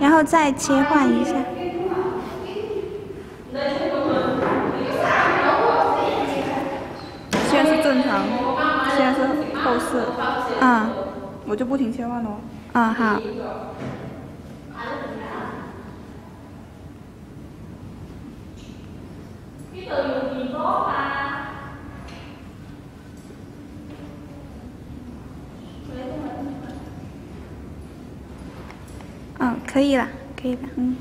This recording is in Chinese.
然后再切换一下。现在是正常，现在是后视。嗯，我就不停切换喽。嗯，好。嗯，嗯可以了，可以了，嗯。